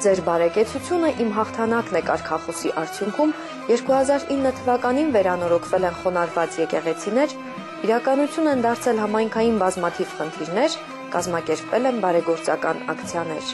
Ձեր բարեկեցությունը իմ հաղթանակն է կարգախոսի արդյունքում 2009 թվականին վերանորոգվել են խոնարհված եկեղեցիներ, իրականություն են դարձել համայնքային բազմաթիվ խնդիրներ, կազմակերպվել են բարեգործական ակցիաներ։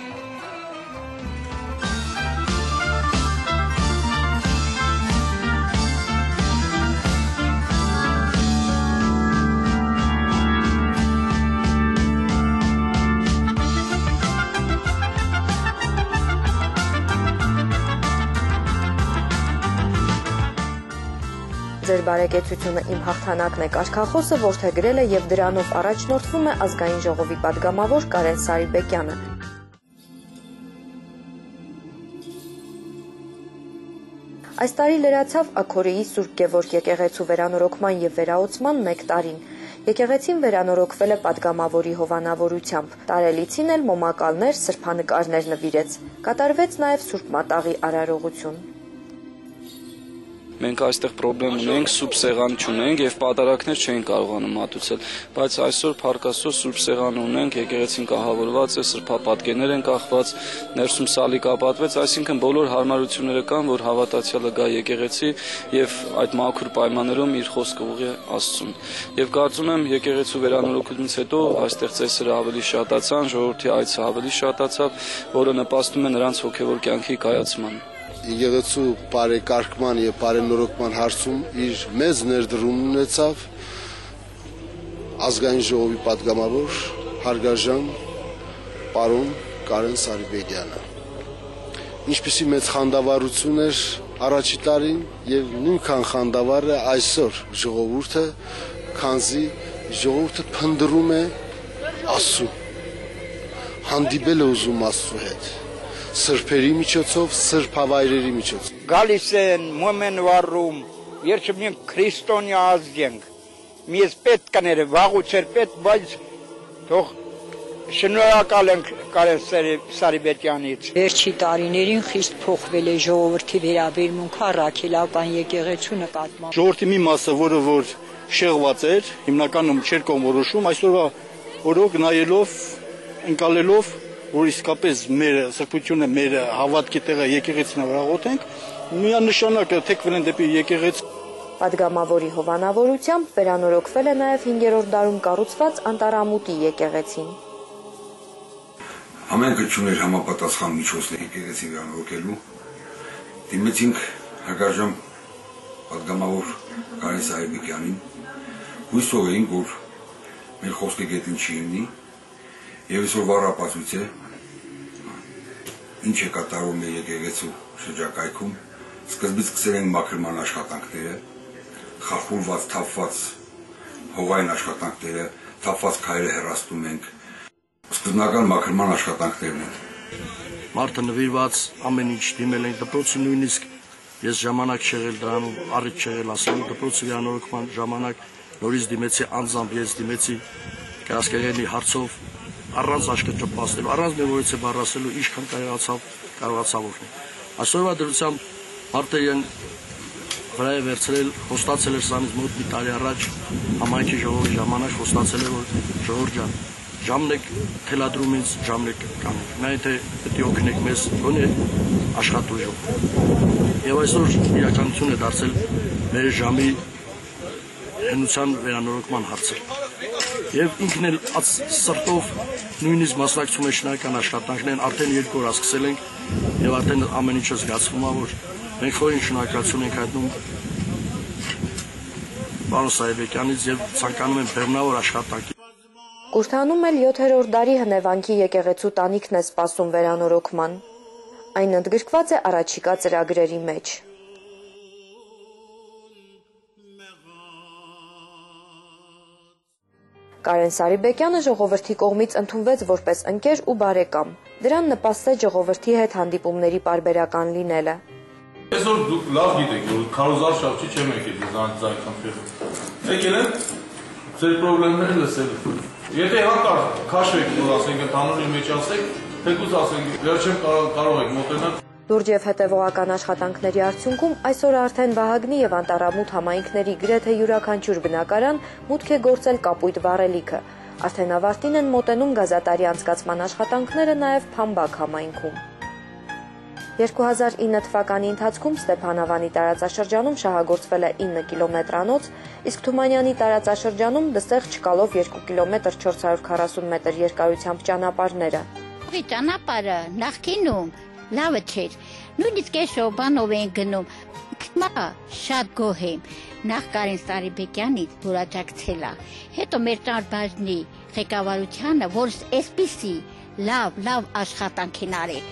Ձեր բարեկեցությունը իմ հաղթանակն է Կարքախոսը ողջագրել է եւ դրանով առաջնորդվում է ազգային ժողովի падգամավոր Կարեն Սարիբեկյանը։ Այս տարի լրացավ Աքորեի Սուրբ Գևորգ եկեղեցու վերանորոգման եւ վերաօծման 1 տարին։ Եկեղեցին վերանորոգվել է падգամավորի հովանավորությամբ։ Տարելիցին էլ մոմակալներ, սրբանկարներ նվիրեց։ Կատարվեց նաև Սուրբ Մատաղի արարողություն։ Մենք այստեղ խնդրեմ ունենք, սուրբ սեղան չունենք եւ պատարակներ չեն կարողանում մատուցել, բայց այսօր Փարքաստո սուրբ սեղան ունենք, եկեղեցին կահավորված է, սրբապատկերներ են կախված, ներսում սալի կապատվեց, այսինքն բոլոր հարմարությունները կան, որ հավատացյալը գա եկեղեցի եւ այդ մաքուր պայմաններում իր խոսքը ուղի Աստծուն։ Եվ կարծում եմ եկեղեցու վերանորոգությունից հետո այստեղ ծեսերը ավելի շատացան, ժողովրդի այցը ավելի շատացավ, որը նպաստում է նրանց հոգեվոր կյանքի կայացմանը եկեղեցու բարեկարգման եւ բարենորոգման հարցում իր մեծ ներդրումն ունեցավ ազգային ժողովի падգամավոր հարգաժան պարոն Կարեն Սարիբեդյանը ինչպեսի մեծ խանդավառություն էր առաջի տարին եւ նույնքան խանդավառ է այսօր ժողովուրդը քանզի ժողովուրդը փնտրում է աստծո հանդիպել է ուզում աստծո հետ սրբերի միջոցով, սրբավայրերի միջոցով։ Գալիս են, մոմ են վառում, երջը մենք քրիստոնյա ազգ ենք։ Միես պետք կներ, վաղուց էր պետք, բայց թող շնորհակալ ենք Կարեն Սարիբետյանից։ Վերջի տարիներին խիստ փոխվել է ժողովրդի վերաբերմունքը առաքելական եկեղեցու նկատմամբ։ Ժողովրդի մի մասը, որը որ շեղված էր, հիմնականում չէր կողմորոշում, այսօրվա օրոք նայելով, ընկալելով որ իսկապես մեր սրբությունը, մեր հավատքի տեղը եկեղեցին վրաղոթենք, միանշանակ թեքվել են դեպի եկեղեցի Պատգամավորի հովանավորությամբ վերանորոգվել է նաև 5-րդ դարում կառուցված Անտարամուտի եկեղեցին։ Ամենքը ճուներ համապատասխան միջոցներ եկեղեցի վերանորոգելու։ Դիմեցինք հարգարժան պատգամավոր Կարեն Սահիբեկյանին։ Հույս թողեինք, որ մեր խոսքը գետին չի իմնի, Եվ այսօր վառապացույց է ինչ է կատարում է եկեղեցու շրջակայքում։ Սկզբից սկսել են մաքրման աշխատանքները, խախուրված, թափված հողային աշխատանքները, թափված քայլը հեռացնում ենք։ Սկզբնական մաքրման աշխատանքներն են։ Մարդը նվիրված ամեն ինչ դիմել են դպրոցի նույնիսկ ես ժամանակ չեղել դրանում առիթ չեղել ասելու դպրոցի վերանորոգման ժամանակ նորից դիմեցի անձամբ ես դիմեցի կասկերենի հարցով առանց աշկը ճպաստելու, առանց նեվորիցը բառասելու ինչքան կարողացավ կարողացավ օգնել։ Այսօրվա դրությամբ իրեն վրա է վերցրել, խոստացել էր սրանից մոտ մի տարի առաջ համայնքի ժողովի ժամանակ խոստացել էր որ ժողովուրդ ջան ժամն եք թելադրում ինձ ժամն եք կանեք նայ թե պետք է օգնեք մեզ գոնե աշխատուժով եւ այսօր իրականություն է դարձել մեր ժամի հնության վերանորոգման հարցը եւ ինքն էլ սրտով նույնիսկ մասնակցում է շնորհական աշխատանքներին, արդեն երկու օր սկսել ենք եւ արդեն ամեն ինչը զգացվում է, որ մենք խորին շնորհակալություն ենք հայտնում պարոն Սայբեկյանից եւ ցանկանում եմ բեռնավոր աշխատանքի Կուրթանում էլ 7-րդ դարի հնևանքի եկեղեցու տանիքն է սպասում վերանորոգման։ Այն ընդգրկված է առաջիկա ծրագրերի մեջ։ Կարեն Սարիբեկյանը ժողովրդի կողմից ընդունվեց որպես ընկեր ու բարեկամ։ Դրան նպաստեց ժողովրդի հետ հանդիպումների պարբերական լինելը։ Այսօր դուք լավ գիտեք, որ քարոզար շավչի չեմ եկել ձայ խնդրել։ Եկել եմ ձեր խնդիրները լսելու։ Եթե հանկարծ քաշվեք, որ ասենք ընդհանուր մեջ ասեք, թեկուզ ասենք, վերջում կարող եք մոտենալ Լուրջ եւ հետեւողական աշխատանքների արդյունքում այսօր արդեն Վահագնի եւ Անտարամուտ համայնքների գրեթե յուրաքանչյուր բնակարան մուտք է գործել կապույտ վառելիքը։ Արդեն ավարտին են մոտենում գազատարի անցկացման աշխատանքները նաեւ Փամբակ համայնքում։ 2009 թվականի ընթացքում Ստեփանավանի տարածաշրջանում շահագործվել է 9 կիլոմետրանոց, իսկ Թումանյանի տարածաշրջանում դստեղ չկալով 2 կիլոմետր 440 մետր երկարությամբ ճանապարհները։ ճանապարհը նախկինում լավը չէր։ Նույնիսկ այս շոբանով են գնում։ Մա շատ գոհ եմ նախ Կարեն Սարիբեկյանից որ աջակցել է։ Հետո մեր տարբաժնի ղեկավարությանը, որ այսպիսի լավ, լավ աշխատանք են արել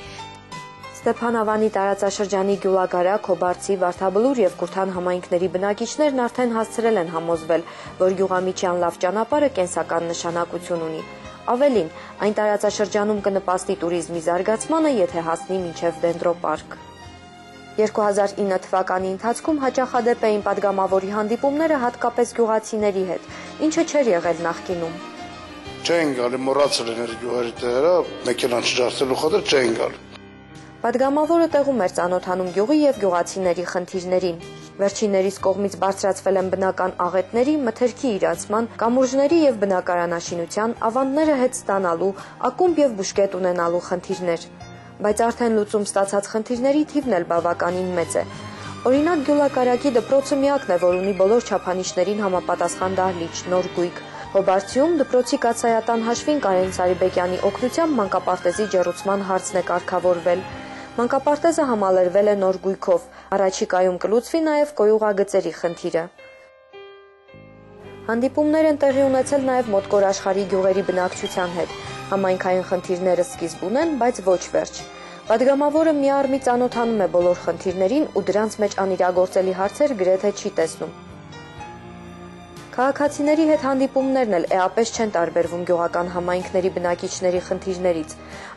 Ստեփանավանի տարածաշրջանի Գյուլագարա, Քոբարցի, Վարդաբլուր եւ Կուրթան համայնքների բնակիչներն արդեն հասցրել են համոզվել, որ Գյուղամիջյան լավ ճանապարհը կենսական նշանակություն ունի։ Ավելին, այն տարածաշրջանում կնպաստի туриզմի զարգացմանը, եթե հասնի մինչև դենդրոպարկ։ 2009 թվականի ընթացքում հաճախադեպ էին падգամավորի հանդիպումները հատկապես գյուղացիների հետ, ինչը չէր եղել նախկինում։ Չեն գալի, մոռացել են գյուղերի տեղերը, մեքենան չջարդելու խոդը չեն գալի։ Падգամավորը տեղում էր ցանոթանում գյուղի եւ գյուղացիների խնդիրներին։ Վերջիններիս կողմից բարձրացվել են բնական աղետների, մթերքի իրացման, կամուրջների եւ բնակարանաշինության, ավանդները հետ ստանալու, ակումբ եւ բուժկետ ունենալու խնդիրներ։ Բայց արդեն լուծում ստացած խնդիրների թիվն էլ բավականին մեծ է։ Օրինակ Գյուլակարակի դպրոցը միակն է, որ ունի բոլոր չափանիշներին համապատասխան դահլիճ, նոր գույք։ Հոբարցիում դպրոցի կացայատան հաշվին Կարեն Սարիբեկյանի օգնությամբ մանկապարտեզի ջերուցման հարցն է կարգավորվել։ Մանկապարտեզը համալրվել է նոր գույքով, առաջիկայում կլուծվի նաև կոյուղագծերի խնդիրը։ Հանդիպումներ են տեղի ունեցել նաև մոտկոր աշխարհի գյուղերի բնակչության հետ։ Համայնքային խնդիրները սկիզբ ունեն, բայց ոչ վերջ։ Պատգամավորը միառմի ծանոթանում է բոլոր խնդիրներին ու դրանց մեջ անիրագործելի հարցեր գրեթե չի տեսնում։ Քաղաքացիների հետ հանդիպումներն էլ էապես չեն տարբերվում գյուղական համայնքների բնակիչների խնդիրներից։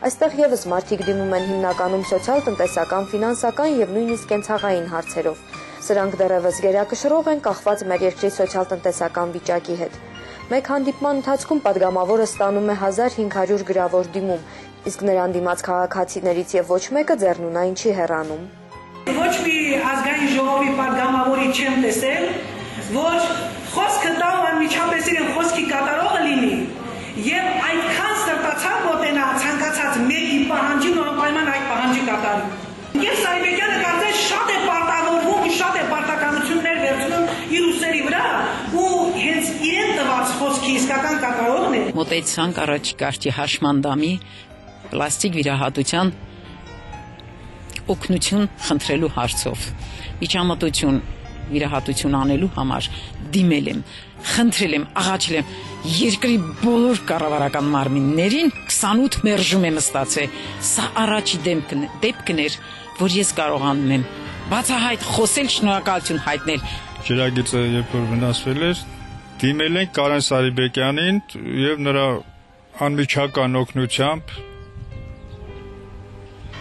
Այստեղ եւս մարդիկ դիմում են հիմնականում սոցիալ-տնտեսական, ֆինանսական եւ նույնիսկ կենցաղային հարցերով։ Սրանք դեռևս գերակշռող են կախված մեր երկրի սոցիալ-տնտեսական վիճակի հետ։ Մեկ հանդիպման ընթացքում падգամավորը ստանում է 1500 գրավոր դիմում, իսկ նրան դիմաց քաղաքացիներից եւ ոչ մեկը ձեռնունայն չի հեռանում։ Ոչ մի ազգային ժողովի падգամավորի չեմ տեսել, որ խոսքը տա ու անմիջապես իրեն խոսքի կատարողը լինի եւ այդքան սրտացավ մոտենա ցանկացած մեկի պահանջին ու անպայման այդ պահանջի կատարի։ Ես Սայբեկյանը կարծես շատ է պարտավորվում ու շատ է պարտականություններ վերցնում իր ուսերի վրա ու հենց իրեն տված խոսքի իսկական կատարողն է։ Մոտեցանք առաջիկա հաշմանդամի պլաստիկ վիրահատության օգնություն խնդրելու հարցով։ Միջամտություն վիրահատություն անելու համար դիմել եմ, խնդրել եմ, աղաչել եմ. Երկրի բոլոր կառավարական մարմիններին 28 մերժում եմ ստացել։ Սա առաջի դեպքն դեպքն էր, որ ես կարողանում եմ բացահայտ խոսել, շնորհակալություն հայտնել։ Ջրագիծը երբ որ վնասվել էր, դիմել ենք Կարեն Սարիբեկյանին եւ նրա անմիջական օգնությամբ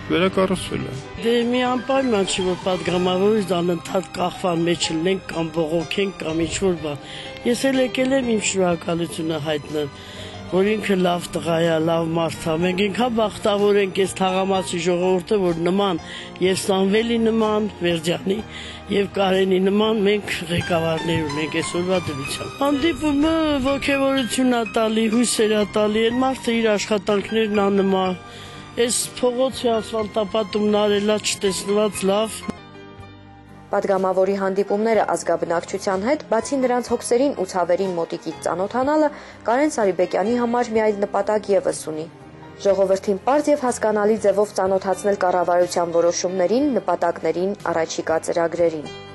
վերակառուցվել է։ Դե մի անպայման չի որ падգամավորից անընդհատ կախվան մեջ լինենք կամ բողոքենք կամ ինչ որ բան։ Ես էլ եկել եմ իմ շնորհակալությունը հայտնել, որ ինքը լավ տղա է, լավ մարդ է։ Մենք ինքան բախտավոր ենք այս թաղամասի ժողովուրդը, որ նման եւ Սամվելի նման, Վերդյանի եւ Կարենի նման մենք ղեկավարներ ունենք այսօրվա դրությամբ։ Հանդիպումը ողջավորություն է տալի, հույս է տալի, այն մարդը իր աշխատանքներն աննման Այս փողոցի ասֆալտապատումն արելա չտեսնված լավ։ Պատգամավորի հանդիպումները ազգաբնակչության հետ, բացի նրանց հոգսերին ու ցավերին մոտիկից ծանոթանալը, Կարեն Սարիբեկյանի համար մի այլ նպատակ եւս ունի։ Ժողովրդին པարզ եւ հասկանալի ձևով ծանոթացնել կառավարության որոշումներին, նպատակներին, առաջիկա ծրագրերին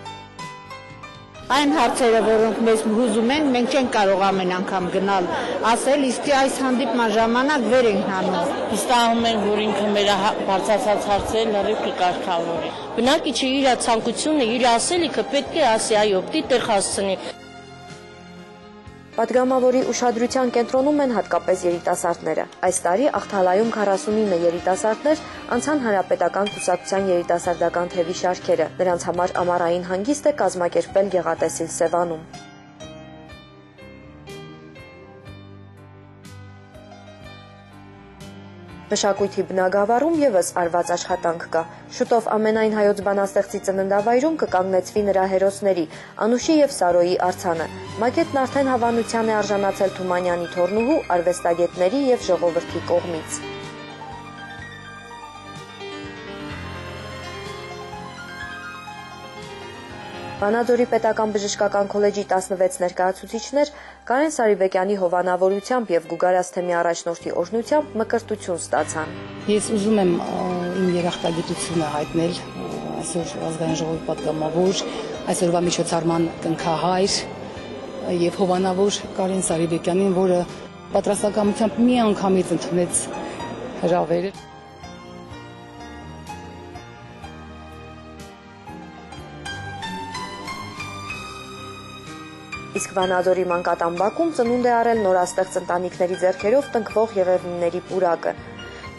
այն հարցերը, որոնք մեզ հուզում են, մենք չենք կարող ամեն անգամ գնալ ասել, իսկ այս հանդիպման ժամանակ վեր ենք հանում։ Վստահում ենք, որ ինքը մեր բարձրացած հարցերը լրիվ կկարգավորի։ Բնակիչը իր ցանկությունը, իր ասելիքը պետք է ասի, այո, պիտի տեղ հասցնի։ Պատգամավորի ուշադրության կենտրոնում են հատկապես երիտասարդները։ Այս տարի Աղթալայում 49 երիտասարդներ անցան հանրապետական կուսակցության երիտասարդական թևի շարքերը։ Նրանց համար ամառային հանգիստ է կազմակերպել Գեղատեսիլ Սևանում։ Մշակույթի բնագավառում եւս արված աշխատանք կա։ Շուտով ամենայն հայոց բանաստեղծի ծննդավայրում կկանգնեցվի նրա հերոսների՝ Անուշի եւ Սարոյի արցանը։ Մակետն արդեն հավանության է արժանացել Թումանյանի թորնուհու, արվեստագետների եւ ժողովրդի կողմից։ Վանաձորի պետական բժշկական քոլեջի 16 ներկայացուցիչներ Կարեն Սարիբեկյանի հովանավորությամբ եւ Գուգարաս թեմի առաջնորդի օրհնությամբ մկրտություն ստացան։ Ես ուզում եմ իմ երախտագիտությունը հայտնել այսօր ազգային ժողովի պատգամավոր, այսօրվա միջոցառման տնքահայր եւ հովանավոր Կարեն Սարիբեկյանին, որը պատրաստակամությամբ մի անգամից ընդունեց հրավերը։ իսկ Վանաձորի մանկատամբակում ծնունդ է առել նորաստեղծ ընտանիքների ձեռքերով տնկվող եղևնիների պուրակը։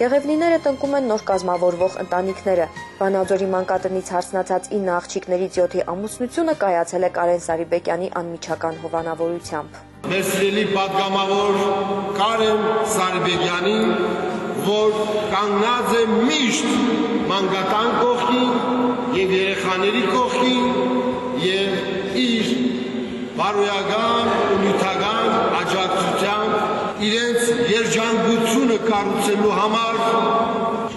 Եղևնիները տնկում են նոր կազմավորվող ընտանիքները։ Վանաձորի մանկատնից հարցնացած 9 աղջիկներից 7-ի ամուսնությունը կայացել է Կարեն Սարիբեկյանի անմիջական հովանավորությամբ։ Մեր սիրելի падգամավոր Կարեն Սարիբեկյանին, որ կանգնած է միշտ մանկատան կողքին եւ երեխաների կողքին եւ բարոյական ու նյութական աջակցությամբ իրենց երջանկությունը կառուցելու համար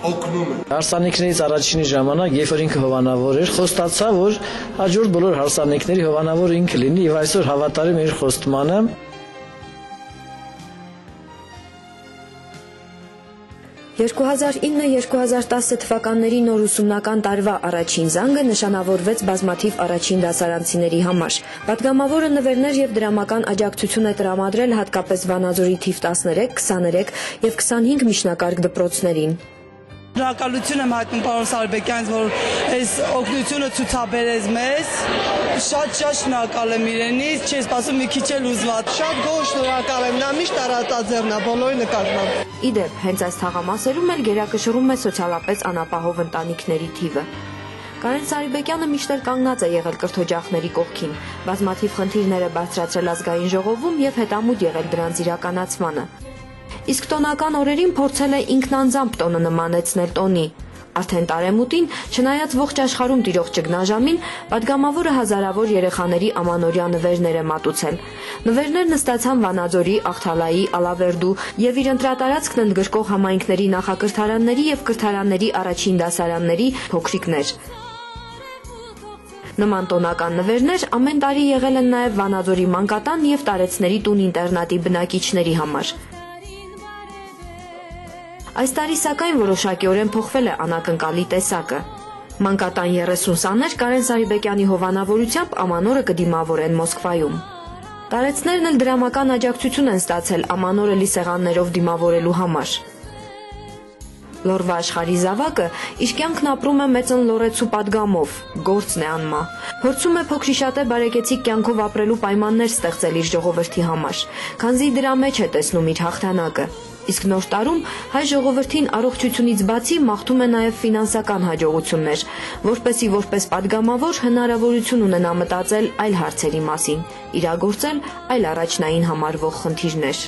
օգնում է։ Հարսանիքներից առաջինի ժամանակ, երբ որ ինքը հովանավոր էր, խոստացա, որ հաջորդ բոլոր հարսանիքների հովանավոր ինքը լինի եւ այսօր հավատարիմ իր խոստմանը 2009-2010 թվականների նոր ուսումնական տարվա առաջին զանգը նշանավորվեց բազմաթիվ առաջին դասարանցիների համար։ Պատգամավորը նվերներ եւ դրամական աջակցություն է տրամադրել հատկապես Վանաձորի թիվ 13, 23 եւ 25 միջնակարգ դպրոցներին։ Շնորհակալություն եմ հայտնում պարոն Սարբեկյանից, որ այս օգնությունը ցուցաբերեց մեզ։ Շատ-շատ շնորհակալ եմ իրենից, չի սպասում մի քիչ էլ ուզված։ Շատ գոհ շնորհակալ եմ, նա միշտ տարածաձեռն է բոլորի նկատմամբ։ Իդեպ, հենց այս թաղամասերում էլ գերակշռում է սոցիալապես անապահով ընտանիքների թիվը։ Կարեն Սարիբեկյանը միշտ էլ կանգնած է եղել կրթօջախների կողքին, բազմաթիվ խնդիրներ է բարձրացրել ազգային ժողովում եւ հետամուտ եղել դրանց իրականացմանը իսկ տոնական օրերին փորձել է ինքնանձամբ տոնը նմանեցնել տոնի։ Արդեն տարեմուտին, չնայած ողջ աշխարհում տիրող ճգնաժամին, падգամավորը հազարավոր երեխաների ամանորյա նվերներ է մատուցել։ Նվերներ նստացան Վանաձորի, Աղթալայի, Ալավերդու եւ իր ընտրատարածքն ընդգրկող համայնքների նախակրթարանների եւ կրթարանների առաջին դասարանների փոքրիկներ։ Նման տոնական նվերներ ամեն տարի եղել են նաև Վանաձորի մանկատան եւ տարեցների տուն ինտերնատի բնակիչների համար։ Այս տարի սակայն որոշակիորեն փոխվել է անակնկալի տեսակը։ Մանկատան 30 սաներ Կարեն Սարիբեկյանի հովանավորությամբ ամանորը կդիմավորեն Մոսկվայում։ Տարեցներն էլ դրամական աջակցություն են ստացել ամանորը լիսեղաններով դիմավորելու համար։ Լորվա աշխարհի զավակը իր կյանքն ապրում է մեծն լորեցու падգամով, գործն է անմա։ Փորձում է փոքրիշատե բարեկեցիկ կյանքով ապրելու պայմաններ ստեղծել իր ժողովրդի համար, քանզի դրա մեջ է տեսնում իր հաղթանակը։ Իսկ նոր տարում հայ ժողովրդին առողջությունից բացի մաղթում է նաև ֆինանսական հաջողություններ, որպեսի որպես падգամավոր հնարավորություն ունենա մտածել այլ հարցերի մասին, իրագործել այլ առաջնային համարվող խնդիրներ։